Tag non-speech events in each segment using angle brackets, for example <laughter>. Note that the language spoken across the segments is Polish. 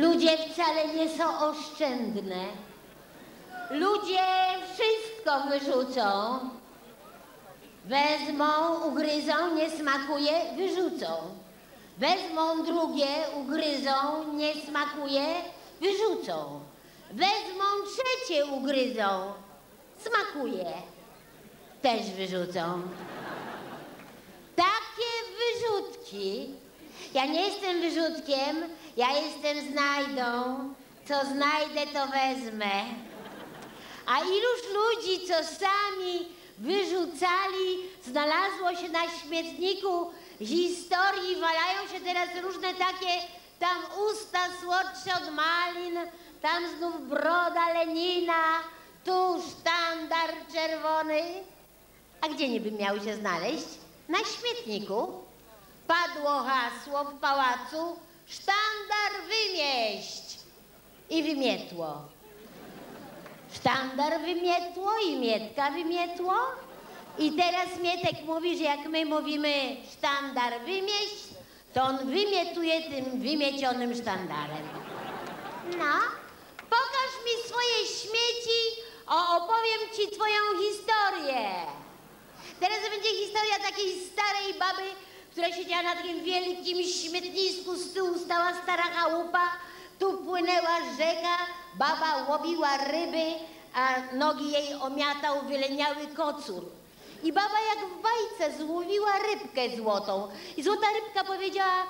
Ludzie wcale nie są oszczędne. Ludzie wszystko wyrzucą. Wezmą, ugryzą, nie smakuje, wyrzucą. Wezmą drugie, ugryzą, nie smakuje, wyrzucą. Wezmą trzecie, ugryzą, smakuje, też wyrzucą. Takie wyrzutki. Ja nie jestem wyrzutkiem, ja jestem znajdą. Co znajdę, to wezmę. A iluż ludzi, co sami wyrzucali, znalazło się na śmietniku historii, walają się teraz różne takie, tam usta słodsze od malin, tam znów broda Lenina, tu sztandar czerwony. A gdzie niby miały się znaleźć? Na śmietniku. Padło hasło w pałacu, sztandar wymieść. I wymietło. Sztandar wymietło i Mietka wymietło. I teraz Mietek mówi, że jak my mówimy sztandar wymieść, to on wymietuje tym wymiecionym sztandarem. No, pokaż mi swoje śmieci, o, opowiem ci twoją historię. Teraz będzie historia takiej starej baby, która siedziała na takim wielkim śmietnisku, z tyłu stała stara chałupa, tu płynęła rzeka, baba łowiła ryby, a nogi jej omiatał wyleniały kocur. I baba jak w bajce złowiła rybkę złotą. I złota rybka powiedziała,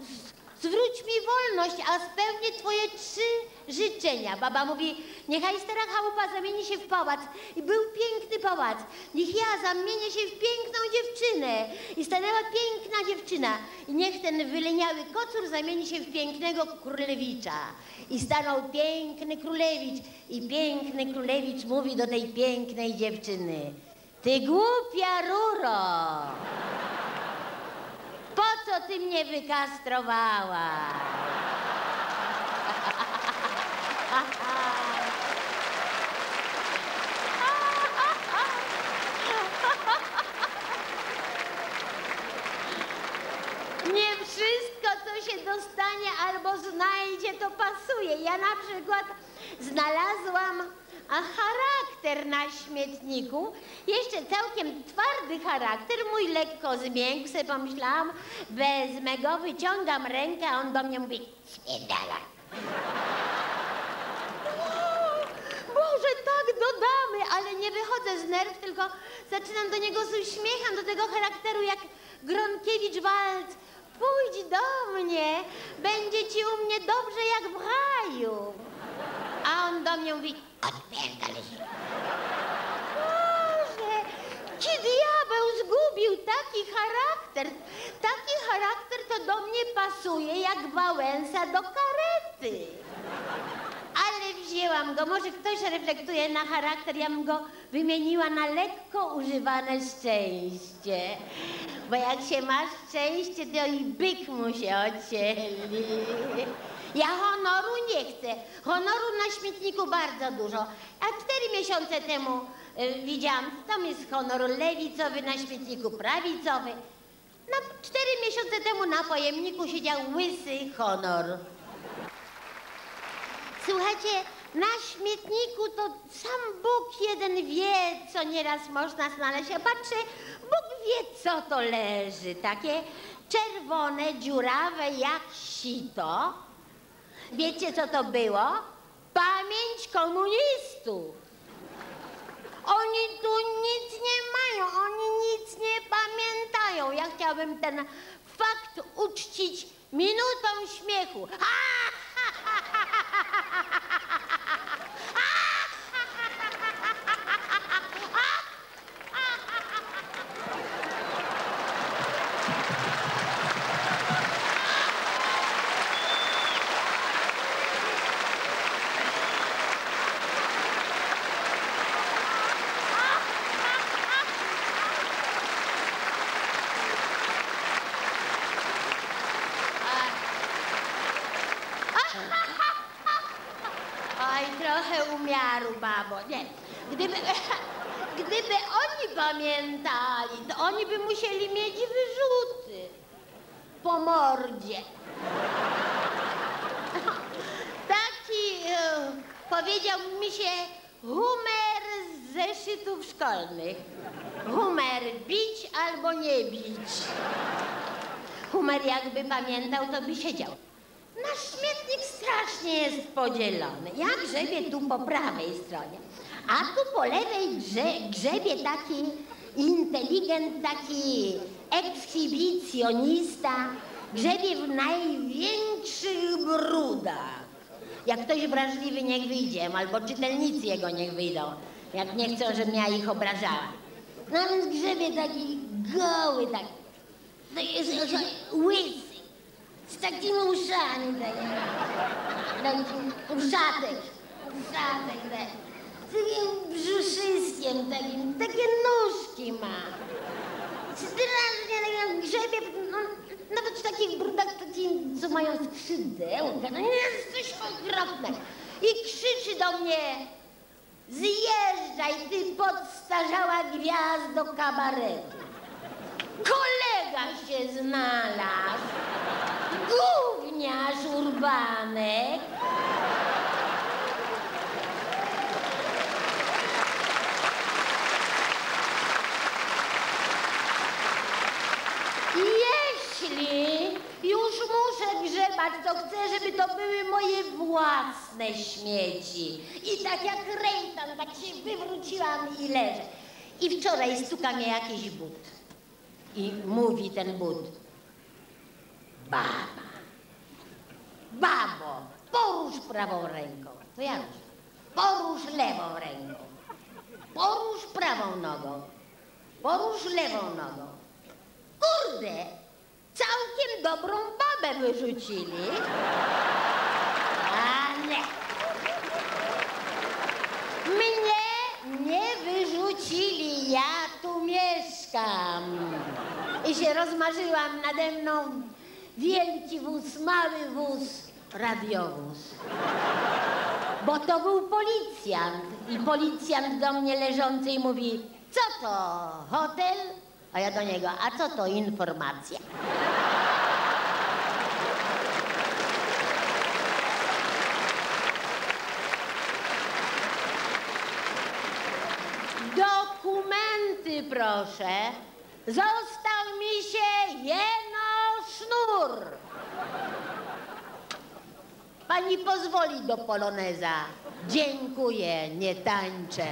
"Z- zwróć mi wolność, a spełnię twoje trzy życzenia. Baba mówi, niechaj stara chałupa zamieni się w pałac. I był piękny pałac. Niech ja zamienię się w piękną dziewczynę. I stanęła piękna dziewczyna. I niech ten wyleniały kocur zamieni się w pięknego królewicza. I stanął piękny królewicz. I piękny królewicz mówi do tej pięknej dziewczyny. Ty głupia ruro! Co ty mnie wykastrowałaś? Nie wszystko, co się dostanie albo znajdzie, to pasuje. Ja na przykład znalazłam a, charakter na śmietniku. Jeszcze całkiem twardy charakter, mój lekko zmiękł, sobie pomyślałam, wezmę go, wyciągam rękę, a on do mnie mówi, spierdala. Boże, tak dodamy, ale nie wychodzę z nerw, tylko zaczynam do niego z uśmiechem, do tego charakteru jak Gronkiewicz-Walc. Pójdź do mnie, będzie ci u mnie dobrze jak w raju. On do mnie mówi, odpierdol się. Boże, ci diabeł zgubił taki charakter. Taki charakter to do mnie pasuje jak Wałęsa do karety. Ale wzięłam go. Może ktoś reflektuje na charakter, ja bym go wymieniła na lekko używane szczęście. Bo jak się ma szczęście, to i byk mu się odcieli. Ja honoru nie chcę. Honoru na śmietniku bardzo dużo. A cztery miesiące temu y, widziałam, tam jest honor lewicowy na śmietniku prawicowy. No, cztery miesiące temu na pojemniku siedział łysy honor. Słuchajcie, na śmietniku to sam Bóg jeden wie, co nieraz można znaleźć. Ja patrzę, Bóg wie, co to leży. Takie czerwone, dziurawe jak sito. Wiecie, co to było? Pamięć komunistów. Oni tu nic nie mają, oni nic nie pamiętają. Ja chciałabym ten fakt uczcić minutą śmiechu. Oj, Nie. Gdyby, <laughs> gdyby oni pamiętali, to oni by musieli mieć wyrzuty po mordzie. <laughs> powiedział mi się Humer z zeszytów szkolnych. Humer bić albo nie bić. Humer jakby pamiętał, to by siedział. Nasz śmietnik strasznie jest podzielony. Ja grzebię tu po prawej stronie, a tu po lewej grze, grzebie taki inteligent, taki ekshibicjonista, grzebie w największych brudach. Jak ktoś wrażliwy, niech wyjdzie, albo czytelnicy jego niech wyjdą, jak nie chcą, żebym ja ich obrażała. No więc grzebie taki goły, tak, łysy, z takimi uszami, takimi, takim uszatek, uszatek, tak, z takim brzuszyskiem, takim, takie nóżki ma. Strasznie takim grzebie, no, nawet w takich brudach, takim, co mają skrzydełka, no jest coś okropnego. I krzyczy do mnie, zjeżdżaj ty podstarzała gwiazdo kabaretu. Kolega się znalazł, gówniarz urbanek. Jeśli już muszę grzebać, to chcę, żeby to były moje własne śmieci. I tak jak rejtan, tak się wywróciłam i leżę. I wczoraj stuka mnie jakiś but. I mówi ten but. Baba, babo, porusz prawą ręką. To ja. Porusz lewą ręką. Porusz prawą nogą. Porusz lewą nogą. Kurde, całkiem dobrą babę wyrzucili. A nie. Mnie nie wyrzucili, ja tu mieszkam. I się rozmarzyłam nade mną wielki wóz, mały wóz, radiowóz. Bo to był policjant i policjant do mnie leżącej mówi, co to, hotel? A ja do niego, a co to informacja? Dokumenty proszę. Został mi się jeno Pani pozwoli do poloneza. Dziękuję, nie tańczę.